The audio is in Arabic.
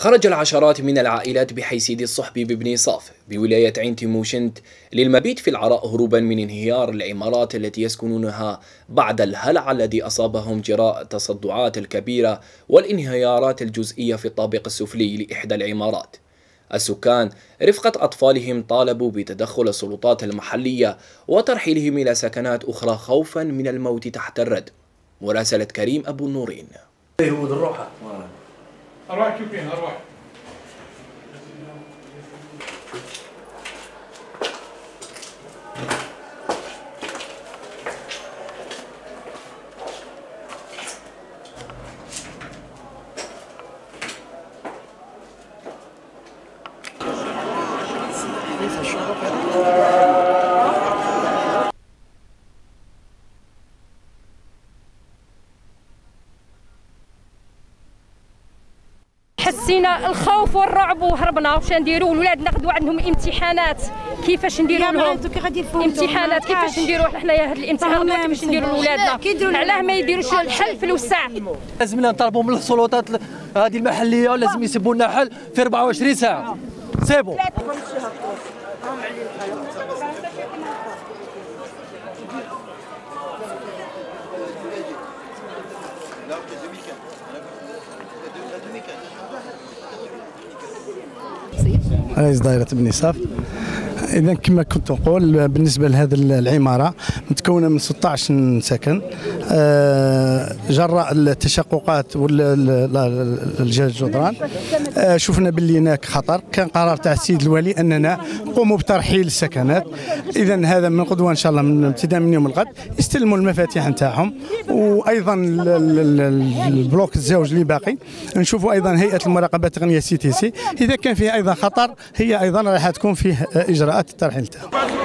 خرج العشرات من العائلات بحي سيدي الصحبي ببني صاف بولاية عين تيموشنت للمبيت في العراء هروبا من انهيار العمارات التي يسكنونها بعد الهلع الذي أصابهم جراء التصدعات الكبيرة والانهيارات الجزئية في الطابق السفلي لإحدى العمارات. السكان رفقة أطفالهم طالبوا بتدخل السلطات المحلية وترحيلهم إلى سكنات أخرى خوفا من الموت تحت الرد. مراسلة كريم أبو النورين. Рвать Украину, рвать. Thank you. حسينا الخوف والرعب وهربنا واش نديروا ولادنا غدوا عندهم امتحانات. كيفاش نديروا لهم؟ امتحانات كيفاش نديروا حنايا هاد الامتحانات كيفاش نديروا لولادنا؟ علاه ما يديروش الحل في الوسع لازم نطلبوا من السلطات هذه المحلية لازم يسبوا لنا حل في 24 ساعة. سيبو. رئيس دائرة بني صاف اذا كما كنت نقول بالنسبة لهذه العمارة متكونة من 16 سكن. آه، جراء التشققات والجدران آه، شفنا باللي هناك خطر. كان قرار تاع السيد الوالي أننا نقوموا بترحيل السكنات. اذا هذا من قدوه إن شاء الله من ابتداء من يوم الغد. يستلموا المفاتيح نتاعهم وأيضا البلوك الزوج اللي باقي. نشوفوا أيضا هيئة المراقبه التقنيه CTC. إذا كان فيه أيضا خطر هي أيضا راح تكون فيه إجراءات الترحيل تاعها